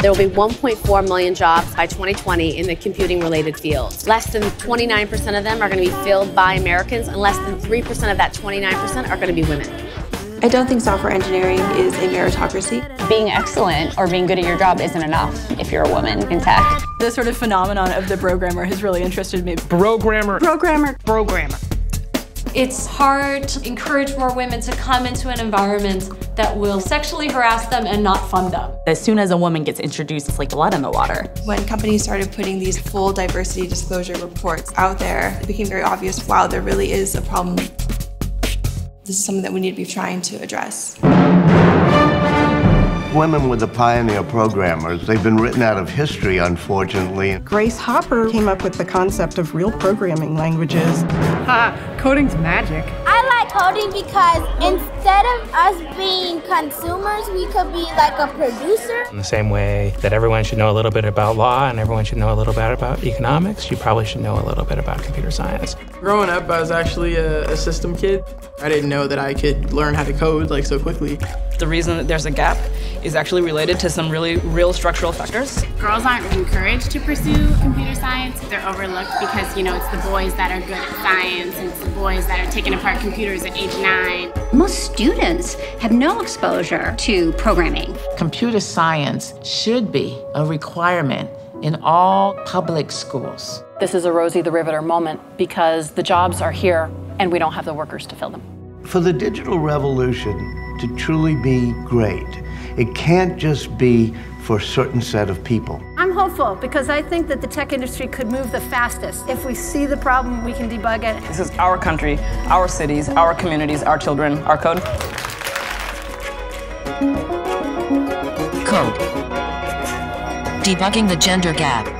There will be 1.4 million jobs by 2020 in the computing related fields. Less than 29% of them are going to be filled by Americans, and less than 3% of that 29% are going to be women. I don't think software engineering is a meritocracy. Being excellent or being good at your job isn't enough if you're a woman in tech. The sort of phenomenon of the programmer has really interested me. Programmer. Programmer. Programmer. It's hard to encourage more women to come into an environment that will sexually harass them and not fund them. As soon as a woman gets introduced, it's like blood in the water. When companies started putting these full diversity disclosure reports out there, it became very obvious, wow, there really is a problem this is something that we need to be trying to address. Women were the pioneer programmers. They've been written out of history, unfortunately. Grace Hopper came up with the concept of real programming languages. Ha, coding's magic. I coding because instead of us being consumers, we could be like a producer. In the same way that everyone should know a little bit about law and everyone should know a little bit about economics, you probably should know a little bit about computer science. Growing up, I was actually a, a system kid. I didn't know that I could learn how to code like so quickly. The reason that there's a gap is actually related to some really real structural factors. Girls aren't encouraged to pursue computer science. They're overlooked because, you know, it's the boys that are good at science and it's the boys that are taking apart computers at age nine. Most students have no exposure to programming. Computer science should be a requirement in all public schools. This is a Rosie the Riveter moment because the jobs are here and we don't have the workers to fill them. For the digital revolution to truly be great, it can't just be for a certain set of people. I'm hopeful because I think that the tech industry could move the fastest. If we see the problem, we can debug it. This is our country, our cities, our communities, our children, our code. Code. Debugging the gender gap.